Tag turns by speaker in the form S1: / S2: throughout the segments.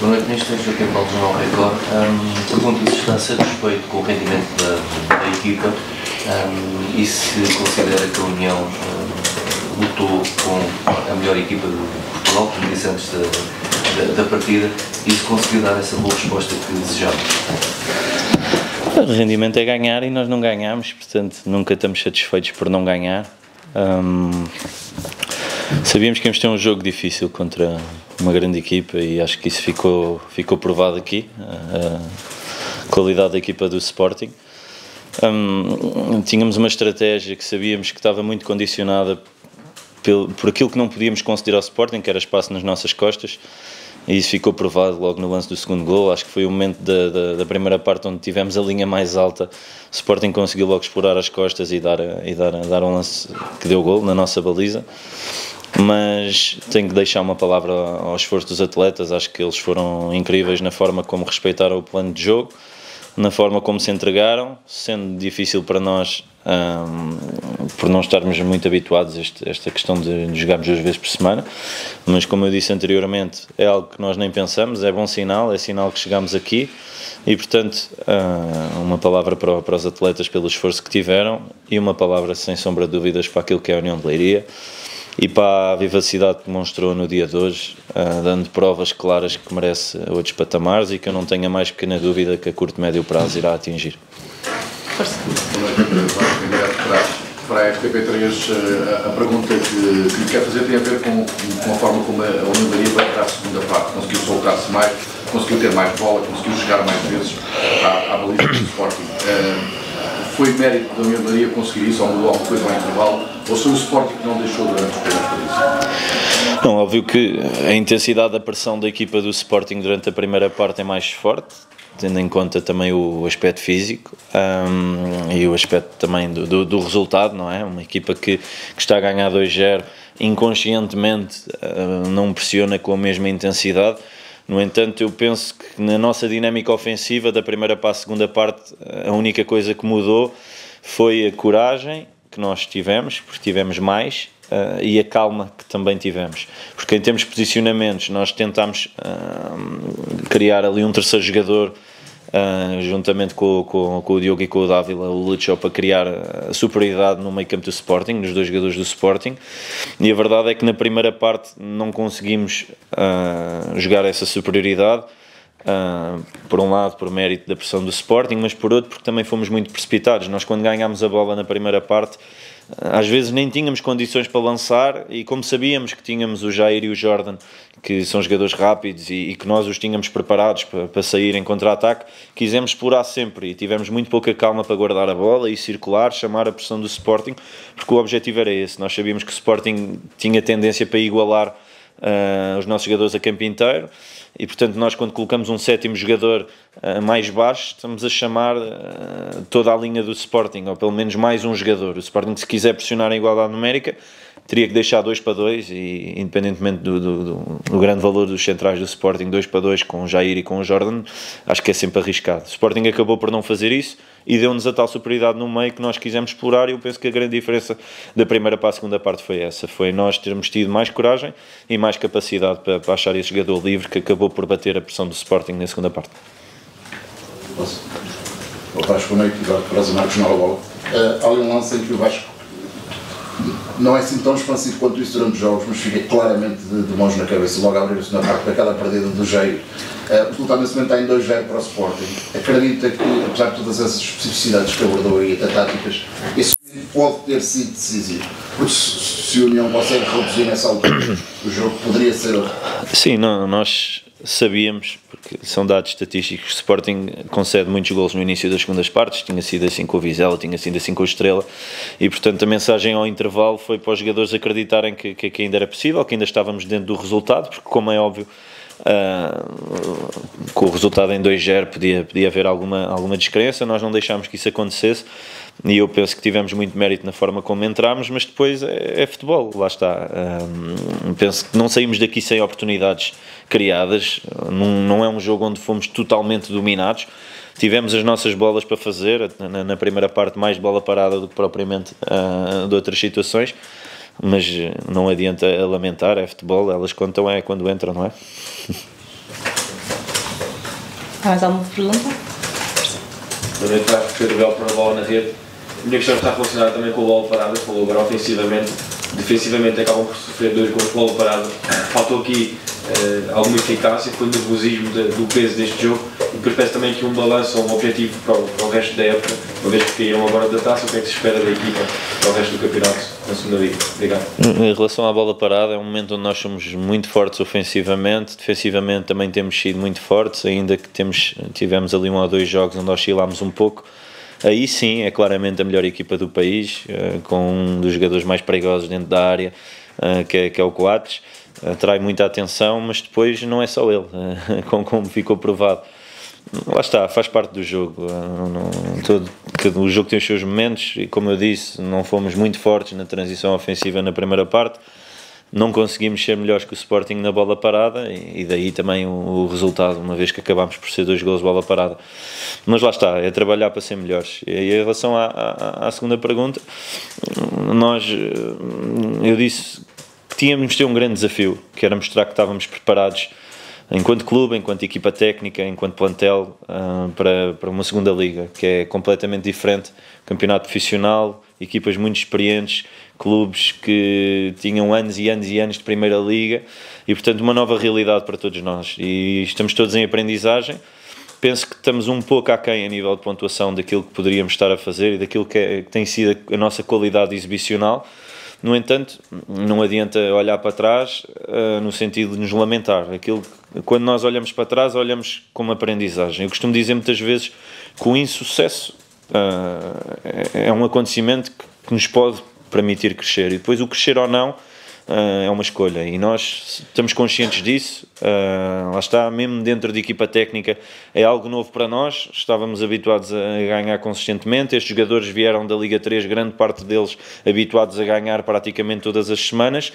S1: Boa noite, Ministro. Joaquim Paulo Jornal Record. Um, Pergunto se está satisfeito com o rendimento da, da equipa um, e se considera que a União um, lutou com a melhor equipa de Portugal, como disse antes da, da, da partida, e se conseguiu dar essa boa resposta que desejava.
S2: O rendimento é ganhar e nós não ganhamos, portanto nunca estamos satisfeitos por não ganhar. Um, sabíamos que íamos ter um jogo difícil contra uma grande equipa e acho que isso ficou, ficou provado aqui, a qualidade da equipa do Sporting. Um, tínhamos uma estratégia que sabíamos que estava muito condicionada por, por aquilo que não podíamos conceder ao Sporting, que era espaço nas nossas costas, e isso ficou provado logo no lance do segundo gol. Acho que foi o momento da, da, da, primeira parte onde tivemos a linha mais alta. O Sporting conseguiu logo explorar as costas e dar, e dar, dar um lance que deu gol na nossa baliza mas tenho que deixar uma palavra ao esforço dos atletas. Acho que eles foram incríveis na forma como respeitaram o plano de jogo, na forma como se entregaram, sendo difícil para nós, um, por não estarmos muito habituados a este, esta questão de, jogarmos duas vezes por semana. Mas, como eu disse anteriormente, é algo que nós nem pensamos, é bom sinal, é sinal que chegamos aqui. E, portanto, uma palavra para os atletas pelo esforço que tiveram e uma palavra, sem sombra de dúvidas, para aquilo que é a União de Leiria e para a vivacidade que demonstrou no dia de hoje, uh, dando provas claras que merece outros patamares e que eu não tenho a mais pequena dúvida que a curto e médio prazo irá atingir.
S3: Para a FTP3, a pergunta que, que quer fazer tem a ver com, com a forma como a Maria vai para a segunda parte. Conseguiu soltar-se mais, conseguiu ter mais bola, conseguiu chegar mais vezes à, à baliza do Sporting. Uh, foi mérito da Maria conseguir isso ou mudou alguma coisa ao intervalo? Ou foi o Sporting que não deixou durante os primeiros?
S2: Não, óbvio que a intensidade da pressão da equipa do Sporting durante a primeira parte é mais forte, tendo em conta também o aspecto físico um, e o aspecto também do, do, do, resultado, não é? Uma equipa que, que está a ganhar 2-0 inconscientemente uh, não pressiona com a mesma intensidade no entanto, eu penso que na nossa dinâmica ofensiva, da primeira para a segunda parte, a única coisa que mudou foi a coragem que nós tivemos, porque tivemos mais, uh, e a calma que também tivemos. Porque em termos de posicionamentos, nós tentámos uh, criar ali um terceiro jogador uh, juntamente com, com, com, o Diogo e com o Dávila, o Lucho, para criar a superioridade no meio campo do Sporting, nos dois jogadores do Sporting. E a verdade é que na primeira parte não conseguimos uh, jogar essa superioridade. Uh, por um lado por mérito da pressão do Sporting, mas por outro porque também fomos muito precipitados. Nós quando ganhámos a bola na primeira parte às vezes nem tínhamos condições para lançar e como sabíamos que tínhamos o Jair e o Jordan, que são jogadores rápidos e, e que nós os tínhamos preparados para, para sair em contra-ataque, quisemos explorar sempre e tivemos muito pouca calma para guardar a bola e circular, chamar a pressão do Sporting, porque o objetivo era esse. Nós sabíamos que o Sporting tinha tendência para igualar uh, os nossos jogadores a campo inteiro. E portanto nós quando colocamos um sétimo jogador uh, mais baixo estamos a chamar uh, toda a linha do Sporting ou pelo menos mais um jogador. O Sporting se quiser pressionar a igualdade numérica teria que deixar 2 para 2 e independentemente do, do, do, do, grande valor dos centrais do Sporting 2 para 2 com o Jair e com o Jordan acho que é sempre arriscado o Sporting acabou por não fazer isso e deu-nos a tal superioridade no meio que nós quisemos explorar e eu penso que a grande diferença da primeira para a segunda parte foi essa, foi nós termos tido mais coragem e mais capacidade para, para achar esse jogador livre que acabou por bater a pressão do Sporting na segunda parte.
S4: Posso? O Vasco, boa noite, Eduardo Praza Marcos, na bola. Uh, há um lance em que o Vasco não é assim tão expansivo quanto isso durante os jogos, mas fica claramente de, de mãos na cabeça, logo a abrir a segunda parte daquela perdida do Jair. Uh, o resultado nesse momento está em 2-0 para o Sporting. Acredita que, apesar de todas essas especificidades que abordou aí, até táticas, esse pode ter sido decisivo. Porque se, se a União consegue reduzir nessa altura, o jogo poderia ser outro.
S2: Sim, não, nós sabíamos, porque são dados estatísticos, Sporting concede muitos gols no início das segundas partes, tinha sido assim com o Vizela, tinha sido assim com o Estrela, e portanto a mensagem ao intervalo foi para os jogadores acreditarem que, que, que ainda era possível, que ainda estávamos dentro do resultado, porque como é óbvio, uh, com o resultado em 2-0 podia, podia haver alguma, alguma descrença, nós não deixámos que isso acontecesse, e eu penso que tivemos muito mérito na forma como entramos, mas depois é, é futebol, lá está. Um, penso que não saímos daqui sem oportunidades criadas, não, não é um jogo onde fomos totalmente dominados. Tivemos as nossas bolas para fazer, na, na primeira parte, mais bola parada do que propriamente uh, de outras situações, mas não adianta lamentar, é futebol, elas contam é quando entram, não é?
S5: Mais alguma pergunta?
S6: Boa noite, Pedro Bel para a bola na rede. A minha questão está relacionada também com o bola parada, falou agora ofensivamente. Defensivamente acabam por sofrer dois gols de bola parada. Faltou aqui uh, alguma eficácia, foi o nervosismo de, do peso deste jogo e depois peço também aqui um balanço ou um objetivo para o, para o resto da época, uma vez que caíram agora da taça, o que é que se espera da equipa para o resto do campeonato na segunda liga? Obrigado.
S2: Em relação à bola parada, é um momento onde nós somos muito fortes ofensivamente, defensivamente também temos sido muito fortes, ainda que temos, tivemos ali um ou dois jogos onde oscilámos um pouco. Aí sim é claramente a melhor equipa do país, eh, com um dos jogadores mais perigosos dentro da área, eh, que é, que é o Coates atrai muita atenção, mas depois não é só ele, como ficou provado. Lá está, faz parte do jogo. Todo, o jogo tem os seus momentos e, como eu disse, não fomos muito fortes na transição ofensiva na primeira parte. Não conseguimos ser melhores que o Sporting na bola parada e, daí também o, resultado, uma vez que acabámos por ser dois gols bola parada. Mas lá está, é trabalhar para ser melhores. E, em relação à, à, à segunda pergunta, nós, eu disse tínhamos de ter um grande desafio, que era mostrar que estávamos preparados enquanto clube, enquanto equipa técnica, enquanto plantel uh, para, para uma segunda liga, que é completamente diferente, campeonato profissional, equipas muito experientes, clubes que tinham anos e anos e anos de primeira liga e portanto uma nova realidade para todos nós. E estamos todos em aprendizagem. Penso que estamos um pouco aquém a nível de pontuação daquilo que poderíamos estar a fazer e daquilo que, é, que tem sido a nossa qualidade exibicional no entanto, não adianta olhar para trás uh, no sentido de nos lamentar. Aquilo, quando nós olhamos para trás, olhamos como aprendizagem. Eu costumo dizer muitas vezes que o insucesso uh, é, é um acontecimento que, que nos pode permitir crescer. E depois o crescer ou não uh, é uma escolha e nós estamos conscientes disso. Uh, lá está, mesmo dentro de equipa técnica, é algo novo para nós. Estávamos habituados a ganhar consistentemente. Estes jogadores vieram da Liga 3, grande parte deles habituados a ganhar praticamente todas as semanas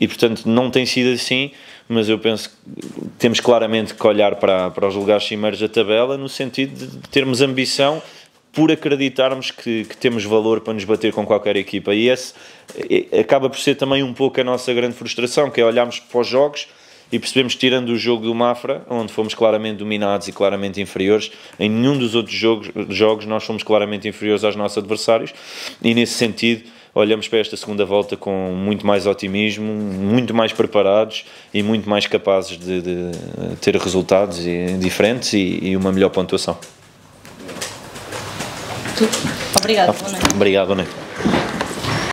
S2: e portanto não tem sido assim. Mas eu penso que temos claramente que olhar para, para os lugares cimeiros da tabela no sentido de termos ambição por acreditarmos que, que, temos valor para nos bater com qualquer equipa. E esse acaba por ser também um pouco a nossa grande frustração, que é olharmos para os jogos e percebemos que, tirando o jogo do Mafra, onde fomos claramente dominados e claramente inferiores, em nenhum dos outros jogos, jogos nós fomos claramente inferiores aos nossos adversários, e nesse sentido olhamos para esta segunda volta com muito mais otimismo, muito mais preparados e muito mais capazes de, de ter resultados diferentes e, e uma melhor pontuação.
S5: Obrigado, noite.
S2: Obrigado, noite.